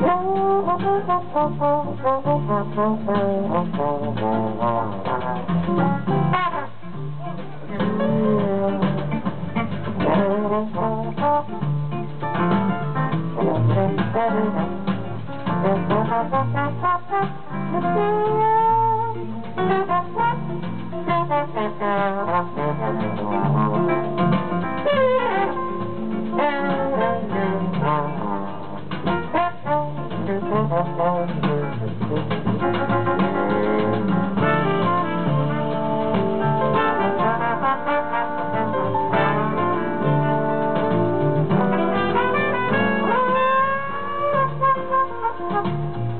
Thank you.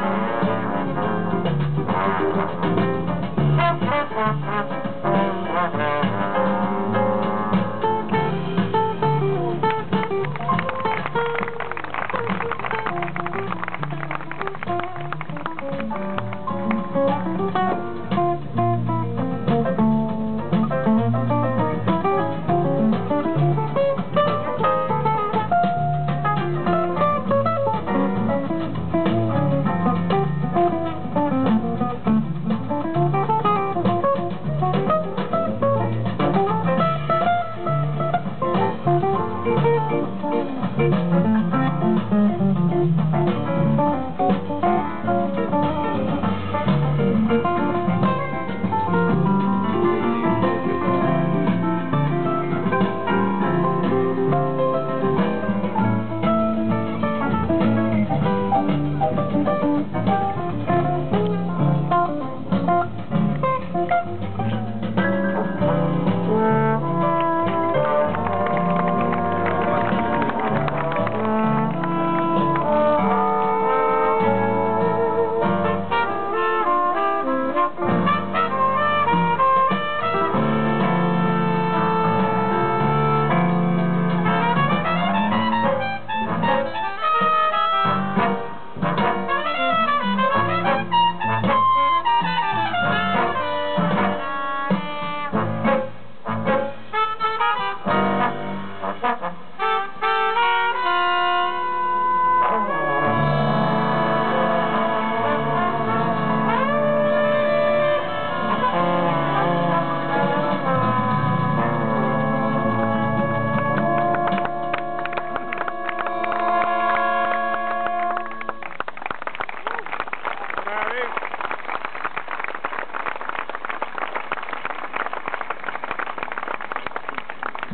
Thank you.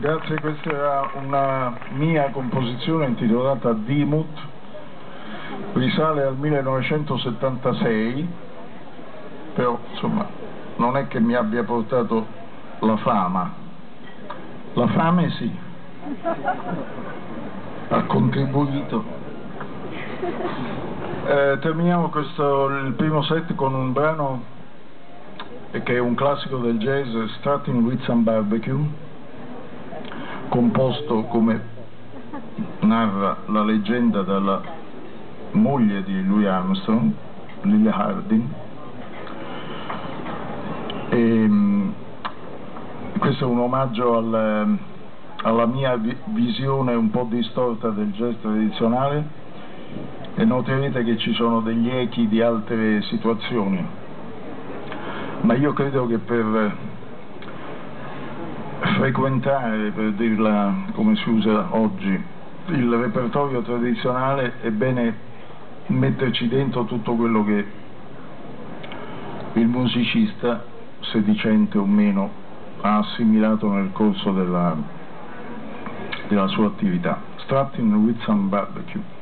Grazie, questa era una mia composizione intitolata Dimut, risale al 1976, però insomma non è che mi abbia portato la fama, la fame sì, ha contribuito. Eh, terminiamo questo, il primo set con un brano che è un classico del jazz, Starting with some Barbecue composto come narra la leggenda dalla moglie di Louis Armstrong, Lily Harding. E, ehm, questo è un omaggio al, alla mia visione un po' distorta del jazz tradizionale e noterete che ci sono degli echi di altre situazioni, ma io credo che per frequentare, per dirla come si usa oggi, il repertorio tradizionale è bene metterci dentro tutto quello che il musicista, sedicente o meno, ha assimilato nel corso della, della sua attività. Starting with some barbecue.